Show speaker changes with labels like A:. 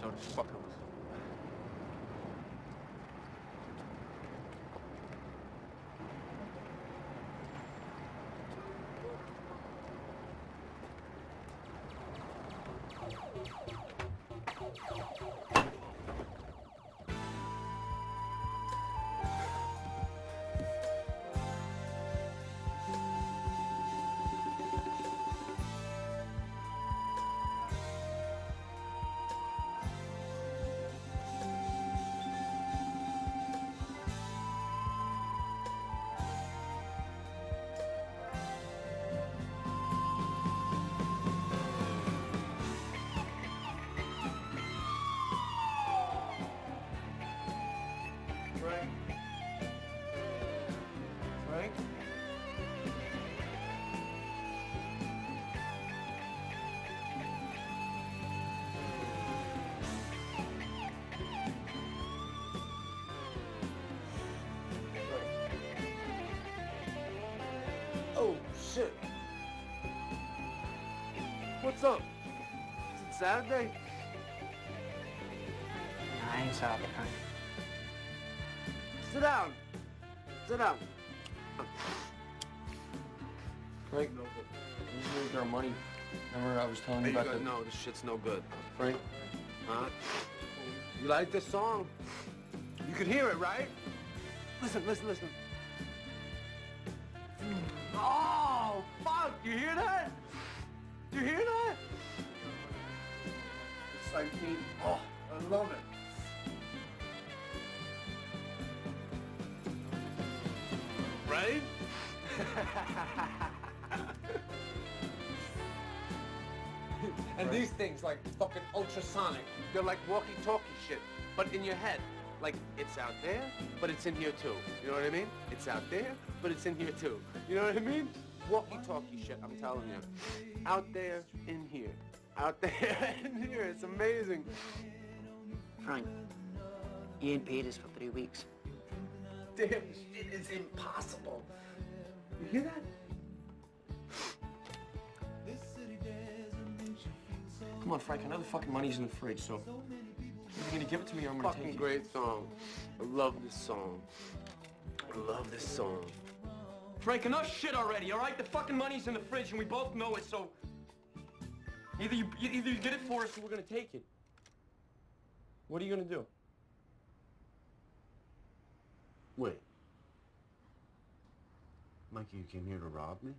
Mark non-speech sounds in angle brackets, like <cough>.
A: show this fucker Frank? Frank? Oh, shit. What's up? Is it Saturday?
B: I ain't Saturday.
A: Sit down. Sit down.
C: Frank, we need our money. Remember I was telling you
A: Hey, you
C: about
A: got,
C: the...
A: no, this shit's no good.
C: Frank,
A: Huh? You like this song? You could hear it, right? Listen, listen, listen. Oh, fuck! You hear that? You hear that? It's like me. Oh, I love it. Right? <laughs> and these things, like fucking ultrasonic, they're like walkie-talkie shit, but in your head. Like, it's out there, but it's in here too. You know what I mean? It's out there, but it's in here too. You know what I mean? Walkie-talkie shit, I'm telling you. Out there, in here. Out <laughs> there, in here. It's amazing.
B: Frank, you ain't paid us for three weeks.
A: Damn shit is impossible. You hear that?
C: come on, Frank. I know the fucking money's in the fridge, so... You're gonna give it to me or I'm gonna
A: Fucking
C: take it.
A: great song. I love this song. I love this song.
C: Frank, enough shit already, all right? The fucking money's in the fridge and we both know it, so... Either you, either you get it for us or we're gonna take it. What are you gonna do?
D: Wait. Mikey, you came here to rob me?